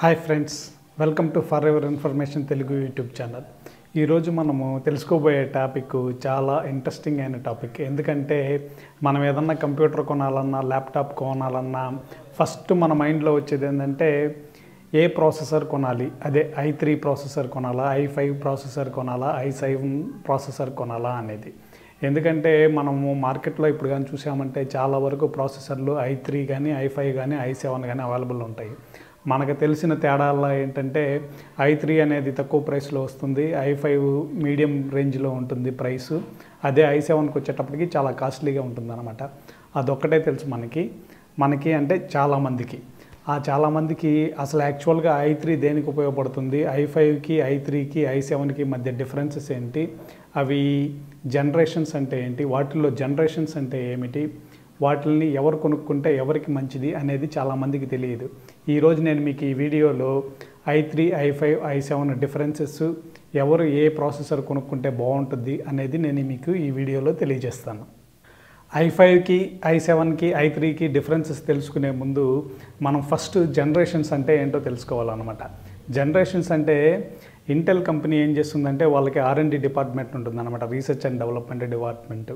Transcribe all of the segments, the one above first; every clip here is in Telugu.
Hi friends welcome to forever information Telugu YouTube channel. ఈరోజు మనము తెలుసుకోబోయే టాపిక్ చాలా ఇంట్రెస్టింగ్ అయిన టాపిక్. ఎందుకంటే మనం ఏదన్నా కంప్యూటర్ కొనాలన్నా ల్యాప్టాప్ కొనాలన్నా ఫస్ట్ మన మైండ్లో వచ్చేది ఏంటంటే ఏ ప్రాసెసర్ కొనాలి? అదే ఐ త్రీ ప్రాసెసర్ కొనాలా? ఐ ఫైవ్ ప్రాసెసర్ కొనాలా? ఐ సెవెన్ ప్రాసెసర్ కొనాలా అనేది. ఎందుకంటే మనము మార్కెట్లో ఇప్పుడు కానీ చూసామంటే చాలా వరకు ప్రాసెసర్లు ఐ త్రీ కానీ ఐ ఫైవ్ కానీ ఐ సెవెన్ కానీ అవైలబుల్ ఉంటాయి. మనకు తెలిసిన తేడాల్లో ఏంటంటే ఐ త్రీ అనేది తక్కువ ప్రైస్లో వస్తుంది. ఐ ఫైవ్ మీడియం రేంజ్లో ఉంటుంది ప్రైస్. అదే ఐ సెవెన్కి వచ్చేటప్పటికి చాలా కాస్ట్లీగా ఉంటుంది అనమాట అదొక్కటే తెలుసు మనకి. మనకి అంటే చాలామందికి. ఆ చాలామందికి అసలు యాక్చువల్గా ఐ త్రీ దేనికి ఉపయోగపడుతుంది? ఐ ఫైవ్కి ఐ త్రీకి ఐ సెవెన్కి మధ్య డిఫరెన్సెస్ ఏంటి? అవి జనరేషన్స్ అంటే ఏంటి? వాటిల్లో జనరేషన్స్ అంటే ఏమిటి? వాటిని ఎవరు కొనుక్కుంటే ఎవరికి మంచిది అనేది చాలామందికి తెలియదు. ఈరోజు నేను మీకు ఈ వీడియోలో i three i five i seven differences ఎవరు ఏ ప్రాసెసర్ కొనుక్కుంటే బాగుంటుంది అనేది నేను మీకు ఈ వీడియోలో తెలియజేస్తాను. ఐ ఫైవ్కి ఐ సెవెన్కి ఐ త్రీకి డిఫరెన్సెస్ తెలుసుకునే ముందు మనం ఫస్ట్ జనరేషన్స్ అంటే ఏంటో తెలుసుకోవాలన్నమాట. జనరేషన్స్ అంటే ఇంటెల్ కంపెనీ ఏం చేస్తుందంటే వాళ్ళకి ఆర్ఎండి డిపార్ట్మెంట్ ఉంటుంది అనమాట రీసెర్చ్ అండ్ డెవలప్మెంట్ డిపార్ట్మెంట్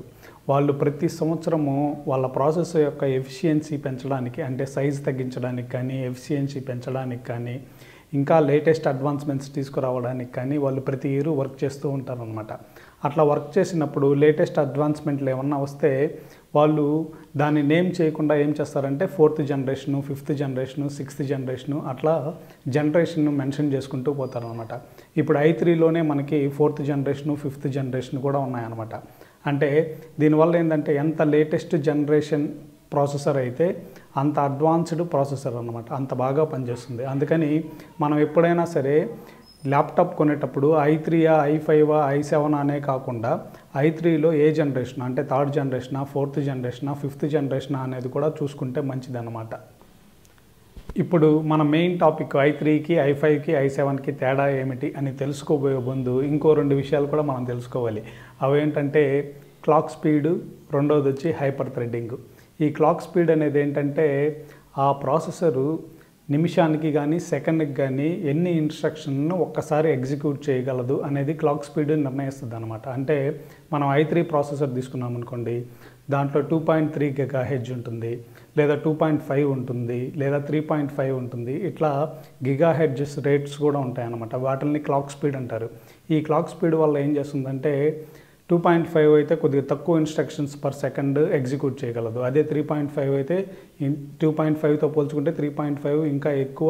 వాళ్ళు ప్రతి సంవత్సరము వాళ్ళ ప్రాసెస్ యొక్క ఎఫిషియన్సీ పెంచడానికి అంటే సైజ్ తగ్గించడానికి కానీ ఎఫిషియన్సీ పెంచడానికి కానీ ఇంకా లేటెస్ట్ అడ్వాన్స్మెంట్స్ తీసుకురావడానికి కానీ వాళ్ళు ప్రతి ఇయర్ వర్క్ చేస్తూ ఉంటారనమాట అట్లా వర్క్ చేసినప్పుడు లేటెస్ట్ అడ్వాన్స్మెంట్లు ఏమన్నా వస్తే వాళ్ళు దాన్ని నేమ్ చేయకుండా ఏం చేస్తారంటే fourth generation fifth generation sixth generation అట్లా జనరేషన్ మెన్షన్ చేసుకుంటూ పోతారనమాట ఇప్పుడు ఐ త్రీలోనే మనకి ఫోర్త్ జనరేషను ఫిఫ్త్ జనరేషన్ కూడా ఉన్నాయన్నమాట. అంటే దీనివల్ల ఏంటంటే ఎంత లేటెస్ట్ జనరేషన్ ప్రాసెసర్ అయితే అంత అడ్వాన్స్డ్ ప్రాసెసర్ అనమాట అంత బాగా పనిచేస్తుంది. అందుకని మనం ఎప్పుడైనా సరే ల్యాప్టాప్ కొనేటప్పుడు ఐ త్రీయా ఐ ఫైవ్ ఐ సెవెన్ అనే కాకుండా ఐ త్రీలో ఏ జనరేషన్ అంటే థర్డ్ జనరేషనా ఫోర్త్ జనరేషనా ఫిఫ్త్ జనరేషనా అనేది కూడా చూసుకుంటే మంచిదన్నమాట. ఇప్పుడు మన మెయిన్ టాపిక్ ఐ త్రీకి ఐ ఫైవ్కి ఐ సెవెన్కి తేడా ఏమిటి అని తెలుసుకోబోయే ముందు ఇంకో రెండు విషయాలు కూడా మనం తెలుసుకోవాలి. అవేంటంటే క్లాక్ స్పీడ్ రెండోది వచ్చి హైపర్ థ్రెడ్డింగ్. ఈ క్లాక్ స్పీడ్ అనేది ఏంటంటే ఆ ప్రాసెసరు నిమిషానికి కానీ సెకండ్కి కానీ ఎన్ని ఇన్స్ట్రక్షన్ను ఒక్కసారి ఎగ్జిక్యూట్ చేయగలదు అనేది క్లాక్ స్పీడ్ నిర్ణయిస్తుంది అనమాట అంటే మనం ఐ త్రీ ప్రాసెసర్ తీసుకున్నాం అనుకోండి దాంట్లో two point three giga hertz ఉంటుంది లేదా టూ పాయింట్ ఫైవ్ ఉంటుంది లేదా త్రీ పాయింట్ ఫైవ్ ఉంటుంది ఇట్లా గిగా హెడ్జెస్ రేట్స్ కూడా ఉంటాయన్నమాట. వాటిని క్లాక్ స్పీడ్ అంటారు. ఈ క్లాక్ స్పీడ్ వల్ల ఏం చేస్తుందంటే టూ పాయింట్ ఫైవ్ అయితే కొద్దిగా తక్కువ ఇన్స్ట్రక్షన్స్ పర్ సెకండ్ ఎగ్జిక్యూట్ చేయగలదు. అదే త్రీ పాయింట్ ఫైవ్ అయితే టూ పాయింట్ ఫైవ్తో పోల్చుకుంటే త్రీ పాయింట్ ఫైవ్ ఇంకా ఎక్కువ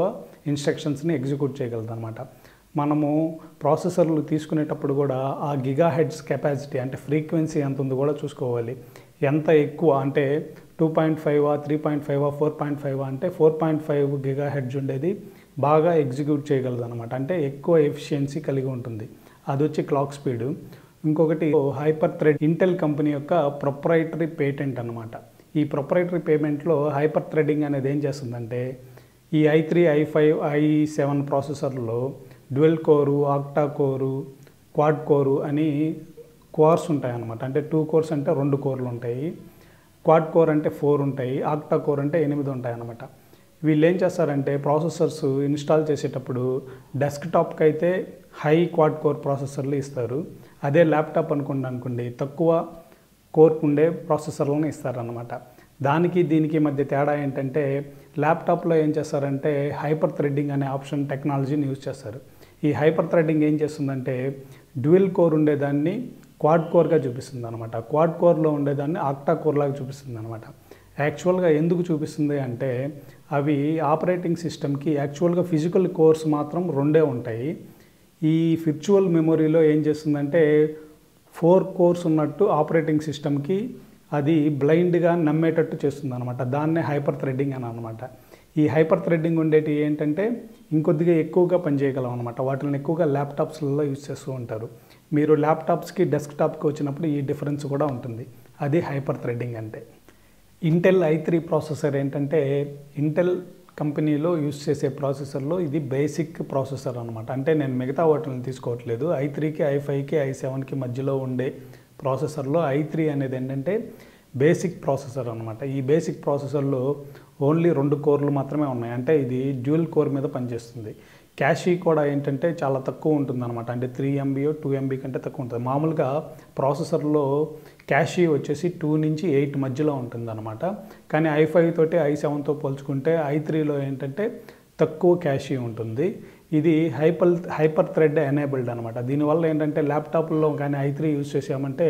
ఇన్స్ట్రక్షన్స్ని ఎగ్జిక్యూట్ చేయగలదు అనమాట మనము ప్రాసెసర్లు తీసుకునేటప్పుడు కూడా ఆ గిగా హెడ్స్ కెపాసిటీ అంటే ఫ్రీక్వెన్సీ ఎంత ఉందో కూడా చూసుకోవాలి. ఎంత ఎక్కువ అంటే two point five three point five four point five అంటే four point five giga hertz ఉండేది బాగా ఎగ్జిక్యూట్ చేయగలదు అనమాట అంటే ఎక్కువ ఎఫిషియన్సీ కలిగి ఉంటుంది. అది వచ్చి క్లాక్ స్పీడ్ ఇంకొకటి హైపర్ థ్రెడ్ ఇంటెల్ కంపెనీ యొక్క ప్రొపరైటరీ పేటెంట్ అనమాట ఈ ప్రొపరైటరీ పేమెంట్లో హైపర్ థ్రెడింగ్ అనేది ఏం చేస్తుందంటే ఈ i three i five i seven ప్రాసెసర్లో dual core octa core quad core అని కోర్స్ ఉంటాయి అనమాట అంటే టూ కోర్స్ అంటే రెండు కోర్లు ఉంటాయి. క్వాడ్ కోర్ అంటే ఫోర్ ఉంటాయి. ఆక్టా కోర్ అంటే ఎనిమిది ఉంటాయి అనమాట వీళ్ళు ఏం చేస్తారంటే ప్రాసెసర్స్ ఇన్స్టాల్ చేసేటప్పుడు డెస్క్టాప్కి అయితే హై క్వాడ్ కోర్ ప్రాసెసర్లు ఇస్తారు. అదే ల్యాప్టాప్ అనుకోండి అనుకోండి తక్కువ కోర్ ఉండే ప్రాసెసర్లను ఇస్తారనమాట దానికి దీనికి మధ్య తేడా ఏంటంటే ల్యాప్టాప్లో ఏం చేస్తారంటే హైపర్ థ్రెడ్డింగ్ అనే ఆప్షన్ టెక్నాలజీని యూజ్ చేస్తారు. ఈ హైపర్ థ్రెడ్డింగ్ ఏం చేస్తుందంటే డ్యూయల్ కోర్ ఉండేదాన్ని క్వాడ్ కోర్గా చూపిస్తుంది అనమాట క్వాడ్ కోర్లో ఉండేదాన్ని ఆక్టా కోర్ లాగా చూపిస్తుంది అనమాట యాక్చువల్గా ఎందుకు చూపిస్తుంది అంటే అవి ఆపరేటింగ్ సిస్టమ్కి యాక్చువల్గా ఫిజికల్ కోర్స్ మాత్రం రెండే ఉంటాయి. ఈ విర్చువల్ మెమొరీలో ఏం చేస్తుందంటే ఫోర్ కోర్స్ ఉన్నట్టు ఆపరేటింగ్ సిస్టమ్కి అది బ్లైండ్గా నమ్మేటట్టు చేస్తుంది అనమాట దాన్నే హైపర్ థ్రెడ్డింగ్ అని అనమాట ఈ హైపర్ థ్రెడ్డింగ్ ఉండేటి ఏంటంటే ఇంకొద్దిగా ఎక్కువగా పనిచేయగలం అనమాట వాటిని ఎక్కువగా ల్యాప్టాప్స్లలో యూజ్ చేస్తూ ఉంటారు. మీరు ల్యాప్టాప్స్కి డెస్క్టాప్కి వచ్చినప్పుడు ఈ డిఫరెన్స్ కూడా ఉంటుంది. అది హైపర్ థ్రెడ్డింగ్ అంటే. ఇంటెల్ ఐ త్రీ ప్రాసెసర్ ఏంటంటే ఇంటెల్ కంపెనీలో యూస్ చేసే ప్రాసెసర్లో ఇది బేసిక్ ప్రాసెసర్ అనమాట అంటే నేను మిగతా వాటిని తీసుకోవట్లేదు. ఐ త్రీకి ఐ ఫైవ్కి ఐ సెవెన్కి మధ్యలో ఉండే ప్రాసెసర్లో ఐ త్రీ అనేది ఏంటంటే బేసిక్ ప్రాసెసర్ అనమాట ఈ బేసిక్ ప్రాసెసర్లో ఓన్లీ రెండు కోర్లు మాత్రమే ఉన్నాయి. అంటే ఇది డ్యూయల్ కోర్ మీద పనిచేస్తుంది. క్యాషీ కూడా ఏంటంటే చాలా తక్కువ ఉంటుంది అనమాట అంటే త్రీ ఎంబీ టూ ఎంబీ కంటే తక్కువ ఉంటుంది. మామూలుగా ప్రాసెసర్లో క్యాషీ వచ్చేసి టూ నుంచి ఎయిట్ మధ్యలో ఉంటుంది అనమాట కానీ ఐ ఫైవ్ తోటి ఐ సెవెన్తో పోల్చుకుంటే ఐ త్రీలో ఏంటంటే తక్కువ క్యాషీ ఉంటుంది. ఇది హైపర్ హైపర్ థ్రెడ్ ఎనేబుల్డ్ అనమాట దీనివల్ల ఏంటంటే ల్యాప్టాప్లో కానీ ఐ త్రీ యూజ్ చేసామంటే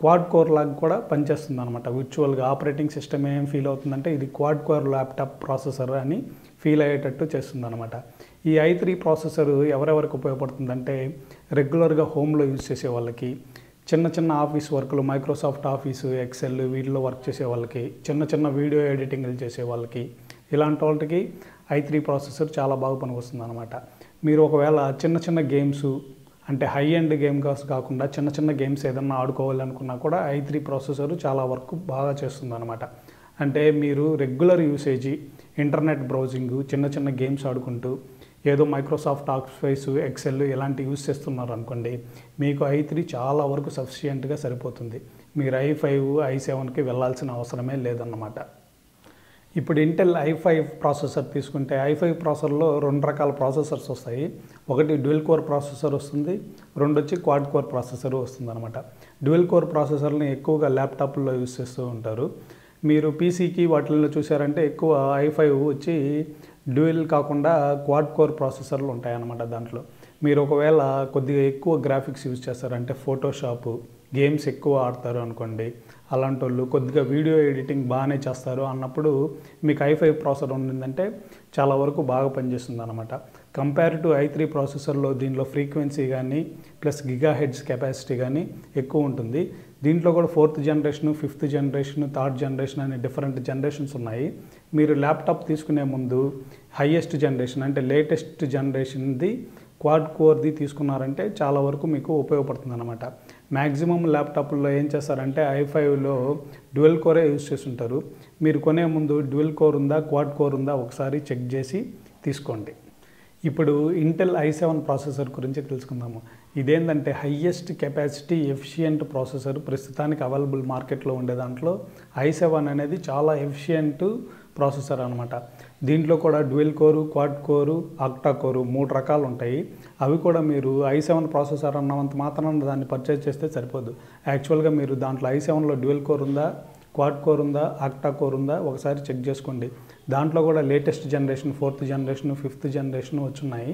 క్వాడ్ కోర్ లాగా కూడా పనిచేస్తుంది అనమాట విర్చువల్గా ఆపరేటింగ్ సిస్టమ్ ఏం ఫీల్ అవుతుందంటే ఇది క్వాడ్ కోర్ ల్యాప్టాప్ ప్రాసెసర్ అని ఫీల్ అయ్యేటట్టు చేస్తుంది అనమాట ఈ ఐ త్రీ ప్రాసెసర్ ఎవరెవరికి ఉపయోగపడుతుందంటే రెగ్యులర్గా హోమ్లో యూజ్ చేసే వాళ్ళకి చిన్న చిన్న ఆఫీస్ వర్క్లు మైక్రోసాఫ్ట్ ఆఫీసు ఎక్సెల్ వీటిలో వర్క్ చేసే వాళ్ళకి చిన్న చిన్న వీడియో ఎడిటింగ్లు చేసే వాళ్ళకి ఇలాంటి వాళ్ళకి ఐ త్రీ ప్రాసెసర్ చాలా బాగా పనికొస్తుంది అనమాట మీరు ఒకవేళ చిన్న చిన్న గేమ్స్ అంటే హై ఎండ్ గేమ్ కాకుండా చిన్న చిన్న గేమ్స్ ఏదన్నా ఆడుకోవాలనుకున్నా కూడా ఐ త్రీ ప్రాసెసర్ చాలా వర్క్ బాగా చేస్తుంది అనమాట అంటే మీరు రెగ్యులర్ యూసేజీ ఇంటర్నెట్ బ్రౌజింగ్ చిన్న చిన్న గేమ్స్ ఆడుకుంటూ ఏదో మైక్రోసాఫ్ట్ ఆక్స్ఫైస్ ఎక్సెల్ ఇలాంటి యూస్ చేస్తున్నారు అనుకోండి మీకు ఐ త్రీ చాలా వరకు సఫిషియెంట్గా సరిపోతుంది. మీరు ఐ ఫైవ్ ఐ సెవెన్కి వెళ్ళాల్సిన అవసరమే లేదన్నమాట. ఇప్పుడు ఇంటెల్ ఐ ఫైవ్ ప్రాసెసర్ తీసుకుంటే ఐ ఫైవ్ ప్రాసెసర్లో రెండు రకాల ప్రాసెసర్స్ వస్తాయి. ఒకటి డ్యూయల్ కోర్ ప్రాసెసర్ వస్తుంది రెండు వచ్చి క్వాడ్ కోర్ ప్రాసెసర్ వస్తుంది అనమాట డ్యూయల్ కోర్ ప్రాసెసర్ని ఎక్కువగా ల్యాప్టాప్లో యూస్ చేస్తూ ఉంటారు. మీరు పీసీకి వాటిల్లో చూసారంటే ఎక్కువ ఐ ఫైవ్ వచ్చి డ్యూయల్ కాకుండా క్వాడ్ కోర్ ప్రాసెసర్లు ఉంటాయన్నమాట దాంట్లో. మీరు ఒకవేళ కొద్దిగా ఎక్కువ గ్రాఫిక్స్ యూజ్ చేస్తారంటే ఫోటోషాప్ గేమ్స్ ఎక్కువ ఆడతారు అనుకోండి అలాంటి వాళ్ళు కొద్దిగా వీడియో ఎడిటింగ్ బాగానే చేస్తారు అన్నప్పుడు మీకు ఐ ఫైవ్ ప్రాసెసర్ ఉండిందంటే చాలా వరకు బాగా పనిచేస్తుంది అనమాట కంపేర్ టు ఐ త్రీ ప్రాసెసర్లో దీనిలో ఫ్రీక్వెన్సీ కానీ ప్లస్ గిగా హెడ్స్ కెపాసిటీ కానీ ఎక్కువ ఉంటుంది. దీంట్లో కూడా fourth generation fifth generation third generation అనే డిఫరెంట్ జనరేషన్స్ ఉన్నాయి. మీరు ల్యాప్టాప్ తీసుకునే ముందు హయ్యెస్ట్ జనరేషన్ అంటే లేటెస్ట్ జనరేషన్ది క్వాడ్ కోర్ది తీసుకున్నారంటే చాలా వరకు మీకు ఉపయోగపడుతుంది అనమాట మ్యాక్సిమం ల్యాప్టాప్లో ఏం చేస్తారంటే ఐ ఫైవ్లో డ్యువెల్ కోరే యూజ్ చేస్తుంటారు. మీరు కొనే ముందు డ్యువెల్ కోర్ ఉందా క్వాడ్ కోర్ ఉందా ఒకసారి చెక్ చేసి తీసుకోండి. ఇప్పుడు ఇంటెల్ ఐ సెవెన్ ప్రాసెసర్ గురించి తెలుసుకుందాము. ఇదేంటంటే హయ్యెస్ట్ కెపాసిటీ ఎఫిషియంట్ ప్రాసెసర్ ప్రస్తుతానికి అవైలబుల్ మార్కెట్లో ఉండే దాంట్లో ఐ సెవెన్ అనేది చాలా ఎఫిషియంట్ ప్రాసెసర్ అనమాట దీంట్లో కూడా డ్యూయల్ కోరు క్వాడ్ కోరు ఆక్టా కోరు మూడు రకాలు ఉంటాయి. అవి కూడా మీరు ఐ సెవెన్ ప్రాసెసర్ అన్నంత మాత్రాన దాన్ని పర్చేజ్ చేస్తే సరిపోదు. యాక్చువల్గా మీరు దాంట్లో ఐ సెవెన్లో డ్యూయల్ కోర్ ఉందా క్వాడ్ కోర్ ఉందా ఆక్టా కోర్ ఉందా ఒకసారి చెక్ చేసుకోండి. దాంట్లో కూడా latest generation fourth generation fifth generation వచ్చున్నాయి.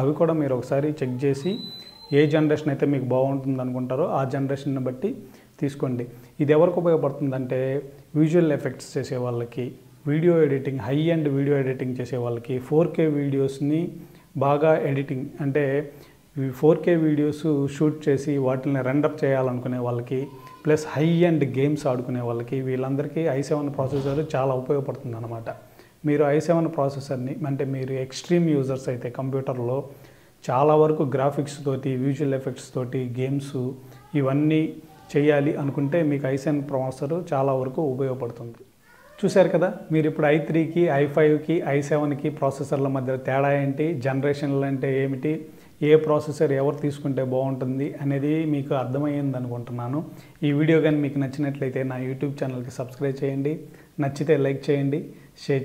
అవి కూడా మీరు ఒకసారి చెక్ చేసి ఏ జనరేషన్ అయితే మీకు బాగుంటుంది అనుకుంటారో ఆ జనరేషన్ని బట్టి తీసుకోండి. ఇది ఎవరికి ఉపయోగపడుతుందంటే విజువల్ ఎఫెక్ట్స్ చేసే వాళ్ళకి. Video editing high and video editing చేసే వాళ్ళకి ఫోర్ కే వీడియోస్ని బాగా ఎడిటింగ్ అంటే ఫోర్ కే వీడియోస్ షూట్ చేసి వాటిని రెండప్ చేయాలనుకునే వాళ్ళకి ప్లస్ హై అండ్ గేమ్స్ ఆడుకునే వాళ్ళకి వీళ్ళందరికీ ఐ సెవెన్ ప్రాసెసర్ చాలా ఉపయోగపడుతుంది అనమాట మీరు ఐ సెవెన్ ప్రాసెసర్ని అంటే మీరు ఎక్స్ట్రీమ్ యూజర్స్ అయితే కంప్యూటర్లో చాలా వరకు గ్రాఫిక్స్ తోటి విజువల్ ఎఫెక్ట్స్ తోటి గేమ్స్ ఇవన్నీ చేయాలి అనుకుంటే మీకు ఐ ప్రాసెసర్ చాలా వరకు ఉపయోగపడుతుంది. చూశారు కదా మీరు ఇప్పుడు ఐ త్రీకి ఐ ఫైవ్కి ఐ సెవెన్కి ప్రాసెసర్ల మధ్య తేడా ఏంటి జనరేషన్లు అంటే ఏమిటి ఏ ప్రాసెసర్ ఎవరు తీసుకుంటే బాగుంటుంది అనేది మీకు అర్థమయ్యింది అనుకుంటున్నాను. ఈ వీడియో కానీ మీకు నచ్చినట్లయితే నా యూట్యూబ్ ఛానల్కి సబ్స్క్రైబ్ చేయండి నచ్చితే లైక్ చేయండి షేర్ చేయండి.